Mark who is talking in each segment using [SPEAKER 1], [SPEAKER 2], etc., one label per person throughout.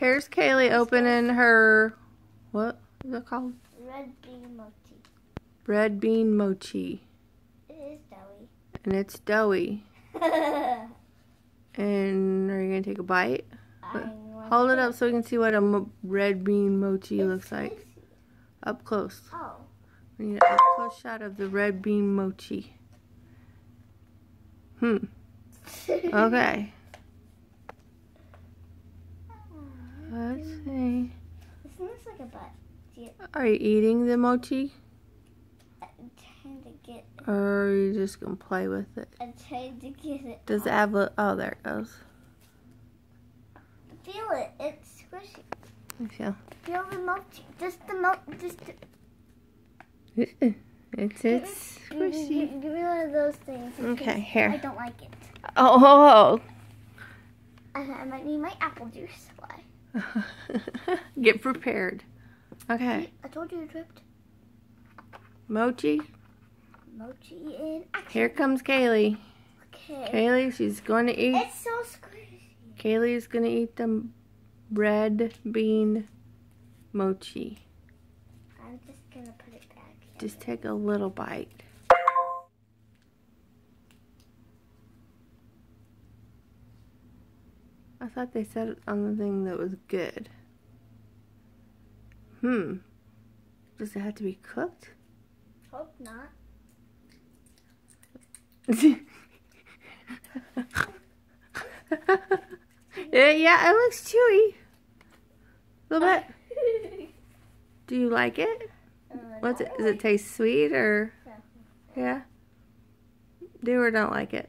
[SPEAKER 1] Here's Kaylee opening her, what is it called?
[SPEAKER 2] Red bean mochi.
[SPEAKER 1] Red bean mochi.
[SPEAKER 2] It is doughy.
[SPEAKER 1] And it's doughy. And are you going to take a bite? Hold it up so we can see what a mo red bean mochi
[SPEAKER 2] It's
[SPEAKER 1] looks like. Up close.
[SPEAKER 2] Oh.
[SPEAKER 1] We need an up close shot of the red bean mochi. Hmm. Okay. Let's see.
[SPEAKER 2] This looks like a butt.
[SPEAKER 1] Are you eating the mochi?
[SPEAKER 2] I'm trying to get.
[SPEAKER 1] Or are you just going to play with it?
[SPEAKER 2] I'm trying to get it.
[SPEAKER 1] Does it have a. Oh, there it goes.
[SPEAKER 2] Feel it. It's squishy.
[SPEAKER 1] Yeah.
[SPEAKER 2] Feel the mochi. Just the mo. Just. The,
[SPEAKER 1] It's, it's squishy.
[SPEAKER 2] Give me one of those things.
[SPEAKER 1] Okay, here.
[SPEAKER 2] I don't like it.
[SPEAKER 1] Oh,
[SPEAKER 2] I, I might need my apple juice. Why?
[SPEAKER 1] get prepared. Okay,
[SPEAKER 2] I told you it dripped.
[SPEAKER 1] mochi.
[SPEAKER 2] Mochi in action.
[SPEAKER 1] Here comes Kaylee.
[SPEAKER 2] Okay.
[SPEAKER 1] Kaylee, she's going to eat.
[SPEAKER 2] It's so squishy.
[SPEAKER 1] Kaylee's going to eat the red bean mochi.
[SPEAKER 2] I'm just gonna put it back. in.
[SPEAKER 1] Just take a little bite. I thought they said on the thing that was good. Hmm. Does it have to be cooked?
[SPEAKER 2] Hope not.
[SPEAKER 1] yeah, yeah, it looks chewy. A little bit. Do you like it?
[SPEAKER 2] Uh,
[SPEAKER 1] What's it? Does it taste sweet or?
[SPEAKER 2] Yeah.
[SPEAKER 1] Yeah. Do or don't like it?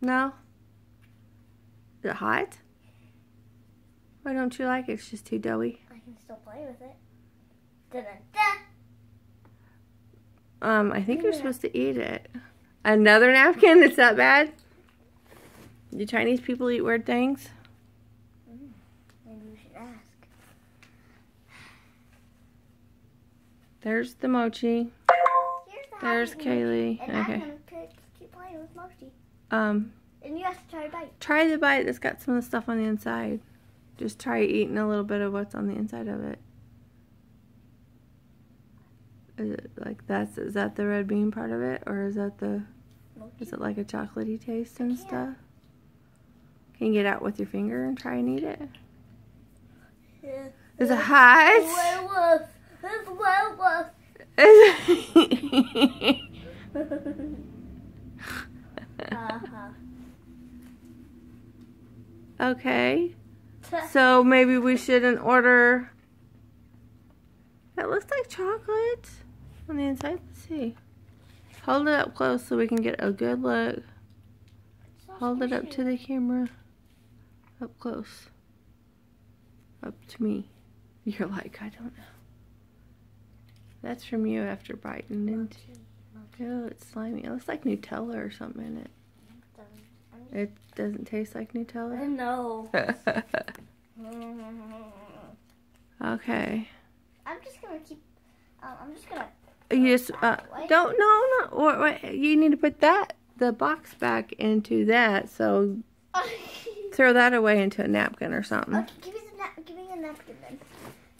[SPEAKER 1] No. Is it hot? Why don't you like it? It's just too doughy.
[SPEAKER 2] I can still play with it. Da-da-da.
[SPEAKER 1] Um, I think you're supposed to eat it. Another napkin? It's that bad? Do Chinese people eat weird things?
[SPEAKER 2] Maybe we should ask.
[SPEAKER 1] There's the mochi.
[SPEAKER 2] Here's the
[SPEAKER 1] There's Kaylee. Okay.
[SPEAKER 2] gonna keep playing with mochi.
[SPEAKER 1] Um,
[SPEAKER 2] And you have to try a bite.
[SPEAKER 1] try the bite that's got some of the stuff on the inside. Just try eating a little bit of what's on the inside of it. Is it like that's is that the red bean part of it, or is that the is it like a chocolatey taste and stuff? Can you get out with your finger and try and eat it?
[SPEAKER 2] Yeah.
[SPEAKER 1] Is it hot?
[SPEAKER 2] Werewolf. It's werewolf. uh-huh.
[SPEAKER 1] Okay. So maybe we shouldn't order. That looks like chocolate on the inside. Let's see. Hold it up close so we can get a good look. Hold it up to the camera. Up close. Up to me. You're like, I don't know. That's from you after biting into. Oh, it's slimy. It looks like Nutella or something in it. It doesn't taste like Nutella.
[SPEAKER 2] No.
[SPEAKER 1] okay.
[SPEAKER 2] I'm just gonna keep. Um, I'm just gonna.
[SPEAKER 1] You just uh, don't no no. Or, wait, you need to put that the box back into that. So throw that away into a napkin or something.
[SPEAKER 2] okay, give me the nap. Give me a napkin then.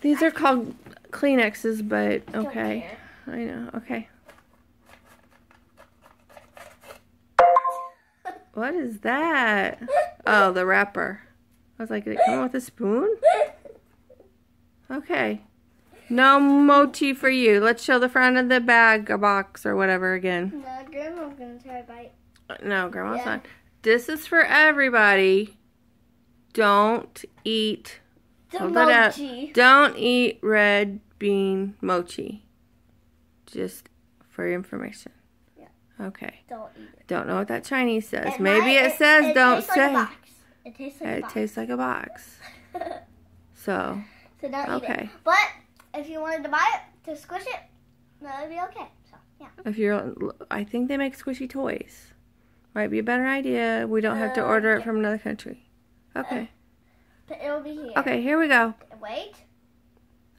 [SPEAKER 1] These are called Kleenexes, but okay. I know. Okay. What is that? Oh, the wrapper. I was like, did it come with a spoon? Okay. No mochi for you. Let's show the front of the bag or box or whatever again.
[SPEAKER 2] No, Grandma's gonna try a bite.
[SPEAKER 1] Uh, no, Grandma's
[SPEAKER 2] Yeah.
[SPEAKER 1] not. This is for everybody. Don't eat.
[SPEAKER 2] The
[SPEAKER 1] Hold it up. Don't eat red bean mochi. Just for your information. Okay.
[SPEAKER 2] Don't eat it.
[SPEAKER 1] Don't know what that Chinese says.
[SPEAKER 2] It
[SPEAKER 1] Maybe
[SPEAKER 2] might-
[SPEAKER 1] it, says don't say.
[SPEAKER 2] Like a box. It tastes like a box.
[SPEAKER 1] it tastes like a box. So,
[SPEAKER 2] so don't eat
[SPEAKER 1] okay.
[SPEAKER 2] it. But if you wanted to buy it to squish it, that would be okay. So yeah.
[SPEAKER 1] if you're, I think they make squishy toys. Might be a better idea. We don't have to
[SPEAKER 2] Uh,
[SPEAKER 1] order it
[SPEAKER 2] yeah.
[SPEAKER 1] from another country. Okay.
[SPEAKER 2] But it'll be here.
[SPEAKER 1] Okay, here we go.
[SPEAKER 2] Wait.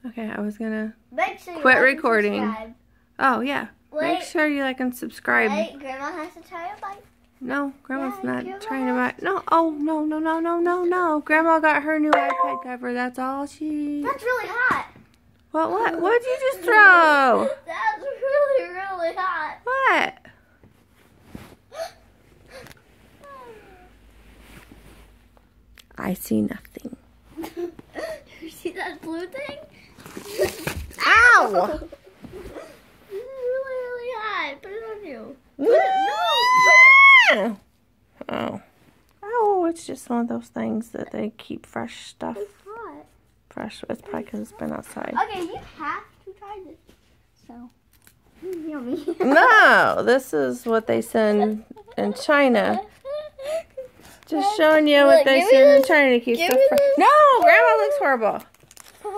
[SPEAKER 1] Okay, I was gonna.
[SPEAKER 2] Sure
[SPEAKER 1] Quit recording. Oh, yeah.
[SPEAKER 2] Wait.
[SPEAKER 1] Make sure you like and subscribe.
[SPEAKER 2] Wait, Grandma has to try a bite.
[SPEAKER 1] No, Grandma's
[SPEAKER 2] Yeah,
[SPEAKER 1] not
[SPEAKER 2] Grandma
[SPEAKER 1] trying to buy. No, oh no, no, no, no, no, no. Grandma got her new iPad cover. That's all she.
[SPEAKER 2] That's really hot.
[SPEAKER 1] What? What? What did you just throw?
[SPEAKER 2] That's really, really hot.
[SPEAKER 1] What? I see nothing.
[SPEAKER 2] you see that blue thing?
[SPEAKER 1] Ow!
[SPEAKER 2] This is really, really hot. Put it on you.
[SPEAKER 1] No. Oh. Oh, it's just one of those things that they keep fresh stuff
[SPEAKER 2] It's hot.
[SPEAKER 1] fresh. It's probably because it's been outside.
[SPEAKER 2] Okay, you have to try this. So, mm, yummy.
[SPEAKER 1] No, this is what they send in China. Just showing you what
[SPEAKER 2] Look,
[SPEAKER 1] they send in. China to keep stuff fresh. No, Grandma looks horrible.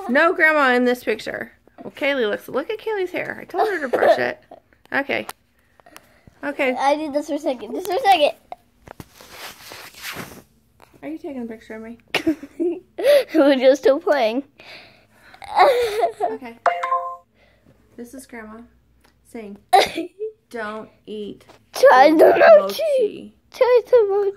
[SPEAKER 1] No Grandma in this picture. Well, Kaylee looks. Look at Kaylee's hair. I told her to brush it. Okay. Okay.
[SPEAKER 2] I need this for a second. Just for a second.
[SPEAKER 1] Are you taking a picture of me?
[SPEAKER 2] We're just still playing.
[SPEAKER 1] Okay. This is Grandma saying, "Don't eat
[SPEAKER 2] Try the mochi.
[SPEAKER 1] mochi."
[SPEAKER 2] Try the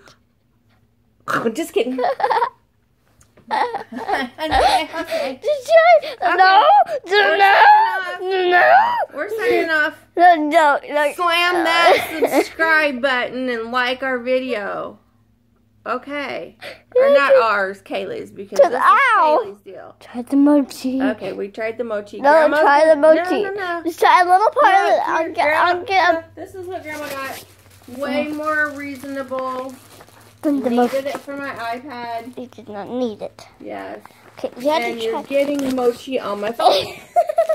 [SPEAKER 2] mochi.
[SPEAKER 1] Just kidding. okay, okay.
[SPEAKER 2] Just try. No, no, no, no,
[SPEAKER 1] We're signing off.
[SPEAKER 2] no, no, no.
[SPEAKER 1] Slam that subscribe button and like our video. Okay. Or not ours, Kaylee's, because this is Kaylee's deal.
[SPEAKER 2] Try the mochi.
[SPEAKER 1] Okay, we tried the mochi.
[SPEAKER 2] No,
[SPEAKER 1] Grandma's
[SPEAKER 2] try the mochi.
[SPEAKER 1] No, no, no.
[SPEAKER 2] Just try a little part of it. I'll get.
[SPEAKER 1] Grandma-
[SPEAKER 2] I'll get.
[SPEAKER 1] look, This is what Grandma got. Way mm. more reasonable.
[SPEAKER 2] Than The mochi.
[SPEAKER 1] Needed it for my iPad.
[SPEAKER 2] You did not need it.
[SPEAKER 1] Yes.
[SPEAKER 2] Okay, you had
[SPEAKER 1] And
[SPEAKER 2] to
[SPEAKER 1] you're getting mochi on my phone.